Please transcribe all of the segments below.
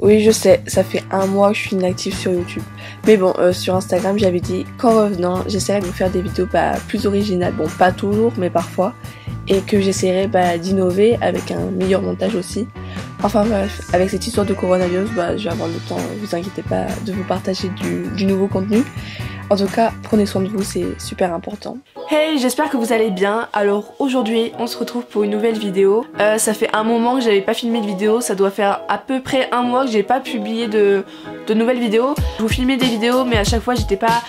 Oui, je sais, ça fait un mois que je suis inactive sur YouTube. Mais bon, euh, sur Instagram, j'avais dit qu'en revenant, j'essaierai de vous faire des vidéos bah, plus originales. Bon, pas toujours, mais parfois. Et que j'essaierai bah, d'innover avec un meilleur montage aussi. Enfin bref, avec cette histoire de coronavirus, bah, je vais avoir le temps, vous inquiétez pas, de vous partager du, du nouveau contenu. En tout cas, prenez soin de vous, c'est super important. Hey, j'espère que vous allez bien. Alors aujourd'hui, on se retrouve pour une nouvelle vidéo. Euh, ça fait un moment que j'avais pas filmé de vidéo, ça doit faire à peu près un mois que j'ai pas publié de, de nouvelles vidéos. Je vous filmais des vidéos, mais à chaque fois j'étais pas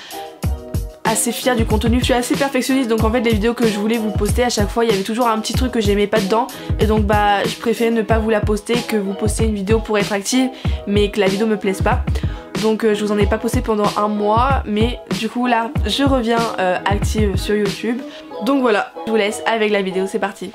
assez fière du contenu. Je suis assez perfectionniste donc en fait les vidéos que je voulais vous poster à chaque fois il y avait toujours un petit truc que j'aimais pas dedans et donc bah je préférais ne pas vous la poster que vous poster une vidéo pour être active mais que la vidéo me plaise pas. Donc euh, je vous en ai pas posté pendant un mois mais du coup là je reviens euh, active sur YouTube. Donc voilà, je vous laisse avec la vidéo, c'est parti.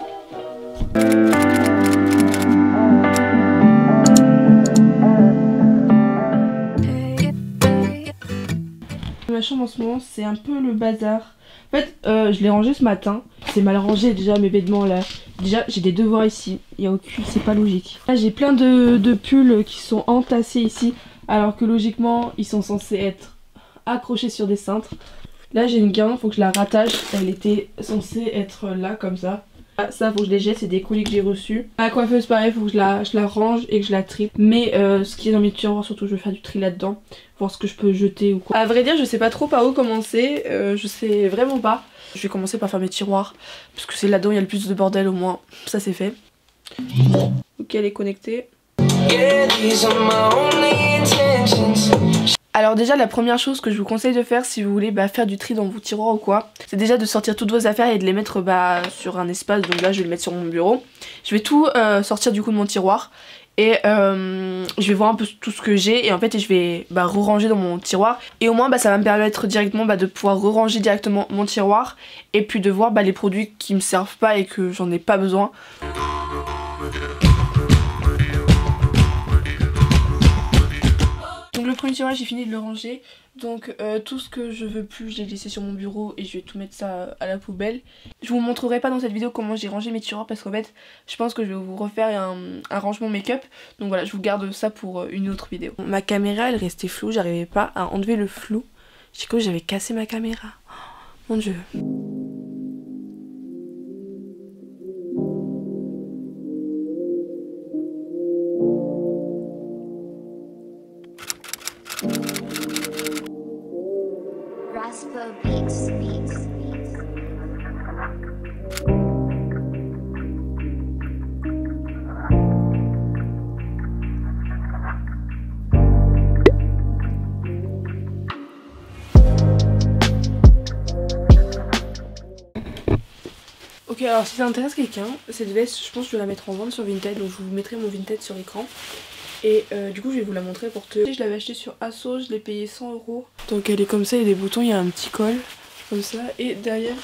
Ma chambre en ce moment c'est un peu le bazar. En fait euh, je l'ai rangé ce matin, c'est mal rangé déjà mes vêtements là. Déjà j'ai des devoirs ici, il y a aucune, c'est pas logique. Là j'ai plein de, de pulls qui sont entassés ici alors que logiquement ils sont censés être accrochés sur des cintres. Là j'ai une il faut que je la rattache, elle était censée être là comme ça. Ah, ça faut que je les jette, c'est des colis que j'ai reçus. La coiffeuse pareil, faut que je la, je la range et que je la tripe. Mais euh, ce qui est dans mes tiroirs, surtout je vais faire du tri là-dedans. Voir ce que je peux jeter ou quoi. À vrai dire je sais pas trop par où commencer, euh, je sais vraiment pas. Je vais commencer par faire mes tiroirs. Parce que c'est là-dedans il y a le plus de bordel au moins. Ça c'est fait. Ok elle est connectée. Alors déjà la première chose que je vous conseille de faire si vous voulez bah, faire du tri dans vos tiroirs ou quoi, c'est déjà de sortir toutes vos affaires et de les mettre bah, sur un espace, donc là je vais le mettre sur mon bureau. Je vais tout euh, sortir du coup de mon tiroir et euh, je vais voir un peu tout ce que j'ai et en fait je vais bah, re-ranger dans mon tiroir et au moins bah, ça va me permettre directement bah, de pouvoir re-ranger directement mon tiroir et puis de voir bah, les produits qui me servent pas et que j'en ai pas besoin. Le premier tiroir j'ai fini de le ranger. Donc euh, tout ce que je veux plus je l'ai laissé sur mon bureau et je vais tout mettre ça à la poubelle. Je vous montrerai pas dans cette vidéo comment j'ai rangé mes tiroirs parce qu'en fait je pense que je vais vous refaire un, rangement make-up. Donc voilà je vous garde ça pour euh, une autre vidéo. Ma caméra elle restait floue j'arrivais pas à enlever le flou. J'ai cru que j'avais cassé ma caméra. Oh, mon dieu Ok alors si ça intéresse quelqu'un, cette veste je pense que je vais la mettre en vente sur Vinted donc je vous mettrai mon Vinted sur l'écran. Et euh, du coup je vais vous la montrer pour te... Je l'avais acheté sur Asso, je l'ai payé 100 euros. Donc elle est comme ça, il y a des boutons, il y a un petit col comme ça. Et derrière,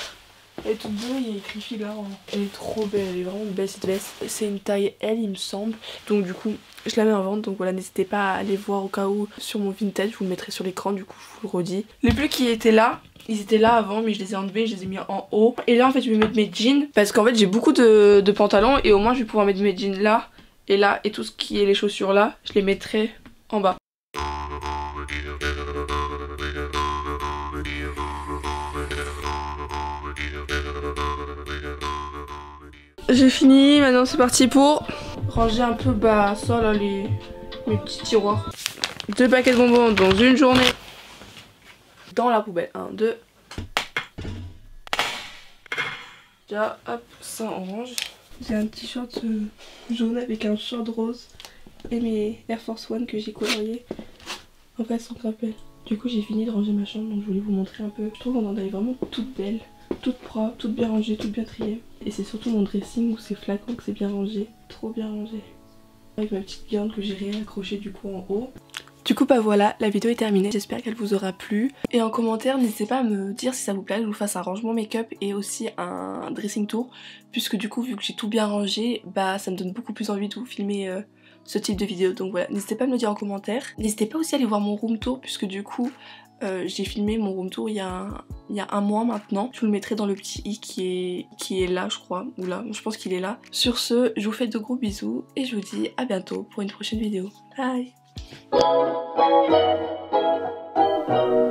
elle est toute bleue, il y a écrit Figaro. Elle est trop belle, elle est vraiment belle cette veste. C'est une taille L il me semble. Donc du coup je la mets en vente donc voilà n'hésitez pas à aller voir au cas où sur mon Vinted. Je vous le mettrai sur l'écran du coup je vous le redis. Les bleus qui étaient là ils étaient là avant mais je les ai enlevés, je les ai mis en haut. Et là en fait je vais mettre mes jeans parce qu'en fait j'ai beaucoup de, pantalons et au moins je vais pouvoir mettre mes jeans là et là et tout ce qui est les chaussures là, je les mettrai en bas. J'ai fini, maintenant c'est parti pour ranger un peu bah ça là les mes petits tiroirs. Deux paquets de bonbons dans une journée dans la poubelle. 1, 2. Déjà, hop, ça orange. J'ai un t-shirt euh, jaune avec un short rose et mes Air Force One que j'ai colorié. En fait, sans rappel. Du coup, j'ai fini de ranger ma chambre, donc je voulais vous montrer un peu. Je trouve qu'on en est vraiment toute belle, toute propre, toute bien rangée, toute bien triée. Et c'est surtout mon dressing où c'est flacon que c'est bien rangé, trop bien rangé. Avec ma petite garde que j'ai réaccrochée du coup en haut. Du coup bah voilà, la vidéo est terminée, j'espère qu'elle vous aura plu. Et en commentaire, n'hésitez pas à me dire si ça vous plaît que je vous fasse un rangement make-up et aussi un dressing tour. Puisque du coup, vu que j'ai tout bien rangé, bah ça me donne beaucoup plus envie de vous filmer euh, ce type de vidéo. Donc voilà, n'hésitez pas à me le dire en commentaire. N'hésitez pas aussi à aller voir mon room tour puisque du coup, euh, j'ai filmé mon room tour il y, a un, mois maintenant. Je vous le mettrai dans le petit i qui est là je crois. Ou là, je pense qu'il est là. Sur ce, je vous fais de gros bisous et je vous dis à bientôt pour une prochaine vidéo. Bye Thank you.